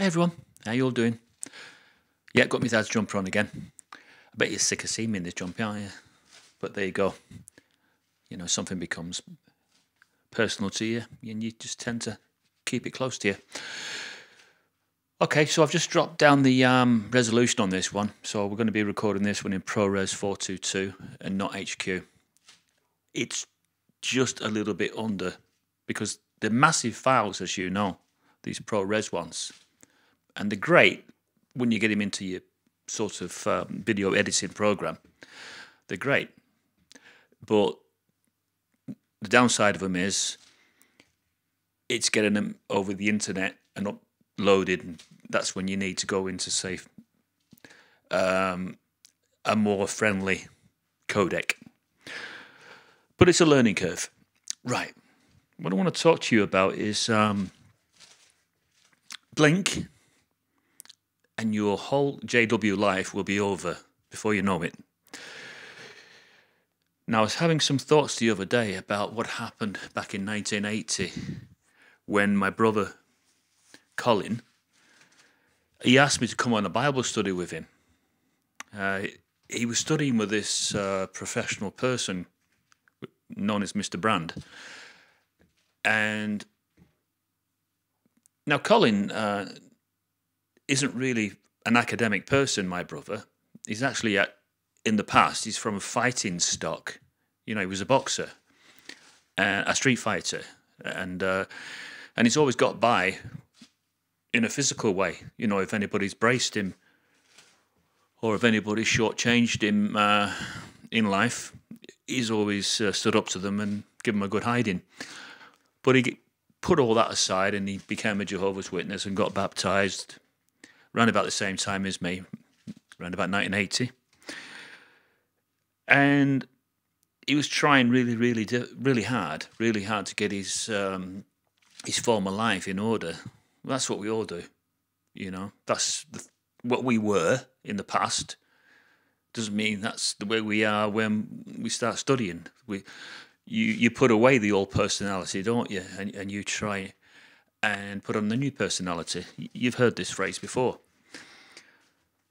Hey everyone, how you all doing? Yeah, got my dad's jumper on again. I bet you're sick of seeing me in this jumper, aren't you? But there you go. You know, something becomes personal to you, and you just tend to keep it close to you. Okay, so I've just dropped down the um, resolution on this one. So we're going to be recording this one in ProRes 422 and not HQ. It's just a little bit under because they're massive files, as you know, these ProRes ones. And they're great when you get them into your sort of um, video editing program. They're great. But the downside of them is it's getting them over the internet and uploaded. And that's when you need to go into, say, um, a more friendly codec. But it's a learning curve. Right. What I want to talk to you about is um, blink, and your whole JW life will be over before you know it. Now, I was having some thoughts the other day about what happened back in 1980 when my brother Colin he asked me to come on a Bible study with him. Uh, he was studying with this uh, professional person known as Mr. Brand. And now Colin uh, isn't really an academic person, my brother. He's actually, at, in the past, he's from a fighting stock. You know, he was a boxer, uh, a street fighter, and uh, and he's always got by in a physical way. You know, if anybody's braced him, or if anybody's shortchanged him uh, in life, he's always uh, stood up to them and given them a good hiding. But he put all that aside and he became a Jehovah's Witness and got baptized around about the same time as me, around about 1980. And he was trying really, really, really hard, really hard to get his um, his former life in order. That's what we all do, you know. That's the, what we were in the past. Doesn't mean that's the way we are when we start studying. We, you, you put away the old personality, don't you? And, and you try and put on the new personality. You've heard this phrase before.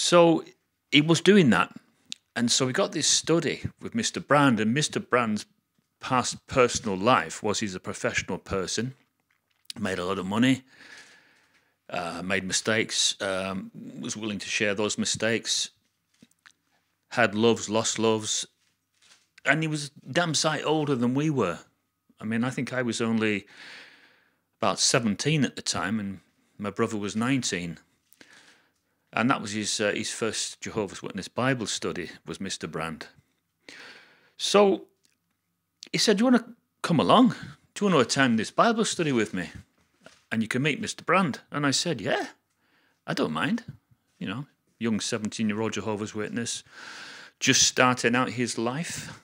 So he was doing that. And so we got this study with Mr. Brand, and Mr. Brand's past personal life was he's a professional person, made a lot of money, uh, made mistakes, um, was willing to share those mistakes, had loves, lost loves, and he was damn sight older than we were. I mean, I think I was only about 17 at the time, and my brother was 19. And that was his uh, his first Jehovah's Witness Bible study was Mr. Brand. So he said, "Do you want to come along? Do you want to attend this Bible study with me? And you can meet Mr. Brand." And I said, "Yeah, I don't mind. You know, young seventeen-year-old Jehovah's Witness, just starting out his life.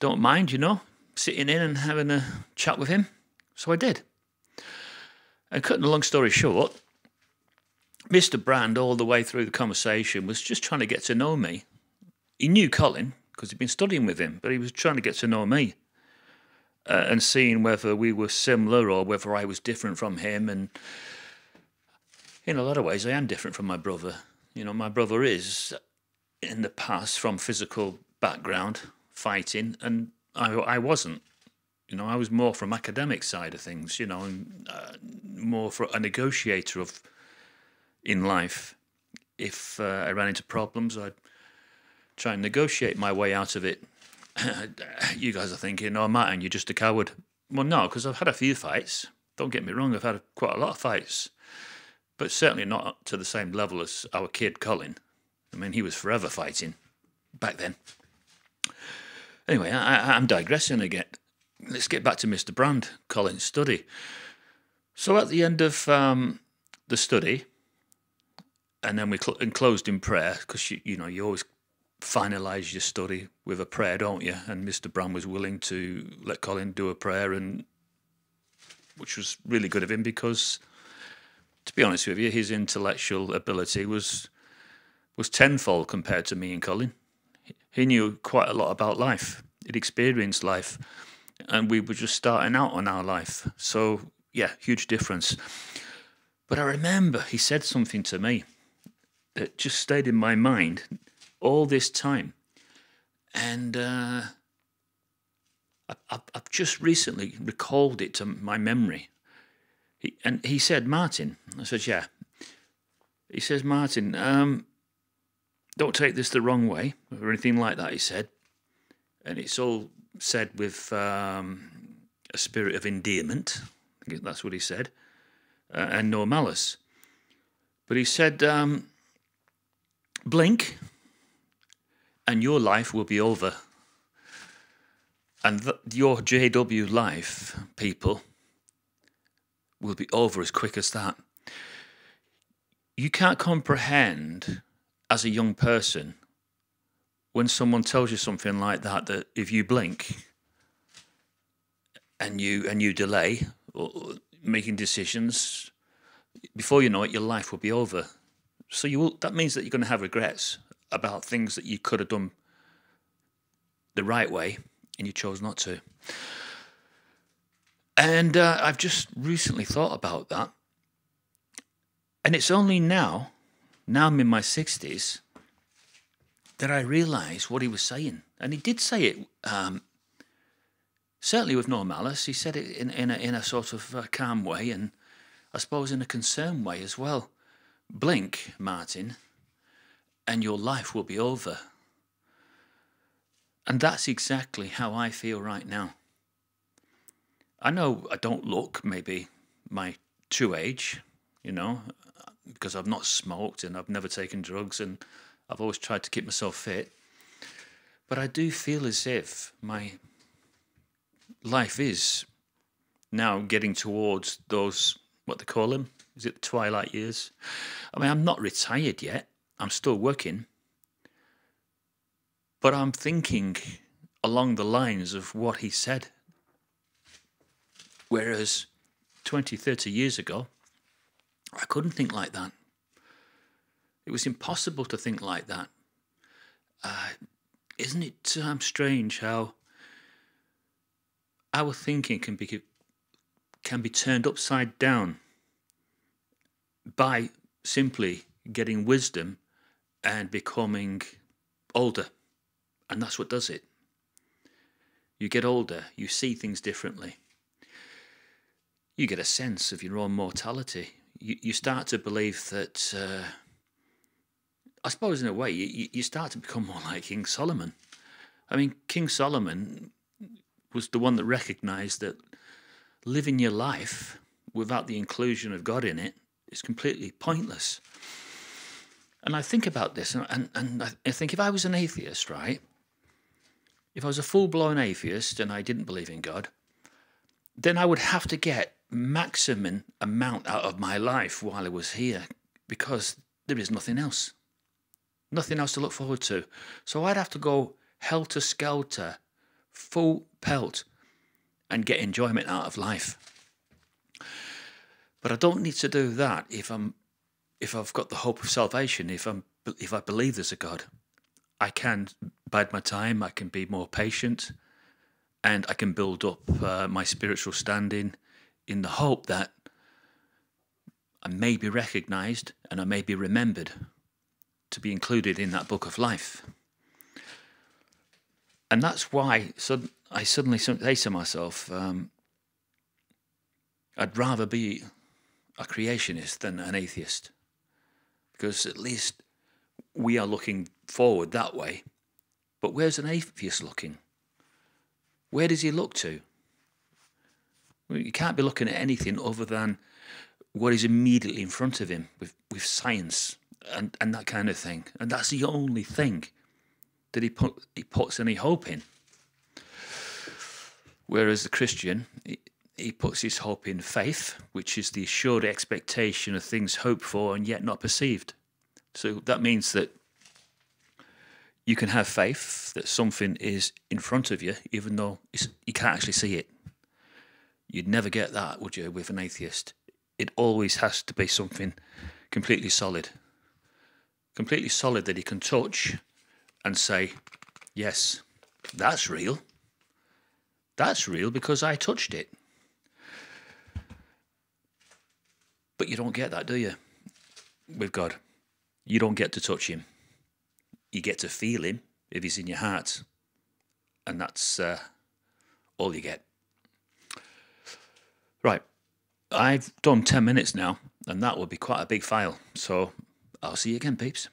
Don't mind, you know, sitting in and having a chat with him." So I did. And cutting a long story short, Mr. Brand, all the way through the conversation, was just trying to get to know me. He knew Colin because he'd been studying with him, but he was trying to get to know me uh, and seeing whether we were similar or whether I was different from him. And in a lot of ways, I am different from my brother. You know, my brother is in the past from physical background, fighting, and I, I wasn't. You know, I was more from academic side of things. You know, and uh, more for a negotiator of in life. If uh, I ran into problems, I'd try and negotiate my way out of it. you guys are thinking, "Oh, Martin, you're just a coward." Well, no, because I've had a few fights. Don't get me wrong; I've had quite a lot of fights, but certainly not to the same level as our kid Colin. I mean, he was forever fighting back then. Anyway, I, I'm digressing again. Let's get back to Mr. Brand, Colin's study. So at the end of um, the study, and then we cl- and closed in prayer because you, you know you always finalize your study with a prayer, don't you? And Mr. Brand was willing to let Colin do a prayer, and which was really good of him because, to be honest with you, his intellectual ability was was tenfold compared to me and Colin. He knew quite a lot about life. He'd experienced life, and we were just starting out on our life. So yeah, huge difference. But I remember he said something to me that just stayed in my mind all this time. And uh, I, have just recently recalled it to my memory. He, and he said, Martin, I said, yeah. He says, Martin, um, don't take this the wrong way or anything like that, he said. And it's all said with um, a spirit of endearment. that's what he said uh, and no malice. But he said, um, blink and your life will be over. And th- your JW life, people, will be over as quick as that. You can't comprehend as a young person when someone tells you something like that that if you blink and you and you delay or making decisions. Before you know it, your life will be over. So you will. That means that you're going to have regrets about things that you could have done the right way and you chose not to. And uh, I've just recently thought about that. And it's only now, now I'm in my 60s, that I realise what he was saying. And he did say it um, certainly with no malice. He said it in, in, a, in a sort of uh, calm way and I suppose in a concerned way as well. Blink, Martin, and your life will be over. And that's exactly how I feel right now. I know I don't look maybe my true age, you know, because I've not smoked and I've never taken drugs and I've always tried to keep myself fit. But I do feel as if my life is now getting towards those what they call them is it the twilight years? I mean i'm not retired yet. I'm still working. But i'm thinking along the lines of what he said. Whereas 20 30 years ago i couldn't think like that. It was impossible to think like that. Uh, isn't it um, strange how our thinking can be can be turned upside down by simply getting wisdom and becoming older. And that's what does it. You get older, you see things differently. You get a sense of your own mortality. You, you start to believe that, uh, I suppose, in a way, you, you start to become more like King Solomon. I mean, King Solomon was the one that recognized that living your life without the inclusion of God in it is completely pointless. And I think about this, and, and, and I think if I was an atheist, right? If I was a full blown atheist and I didn't believe in God, then I would have to get maximum amount out of my life while I was here because there is nothing else. Nothing else to look forward to. So I'd have to go helter skelter full pelt and get enjoyment out of life. But I don't need to do that if I'm if I've got the hope of salvation, if I'm if I believe there's a God. I can bide my time, I can be more patient, and I can build up uh, my spiritual standing in the hope that I may be recognized and I may be remembered to be included in that book of life and that's why so I suddenly say to myself, um, I'd rather be a creationist than an atheist, because at least we are looking forward that way. But where's an atheist looking? Where does he look to? Well, you can't be looking at anything other than what is immediately in front of him with, with science and, and that kind of thing. And that's the only thing that he put he puts any hope in. Whereas the Christian, he puts his hope in faith, which is the assured expectation of things hoped for and yet not perceived. So that means that you can have faith that something is in front of you, even though you can't actually see it. You'd never get that, would you, with an atheist? It always has to be something completely solid. Completely solid that he can touch and say, yes, that's real. That's real because I touched it. But you don't get that, do you? With God, you don't get to touch Him. You get to feel Him if He's in your heart, and that's uh, all you get. Right, I've done 10 minutes now, and that will be quite a big file. So I'll see you again, peeps.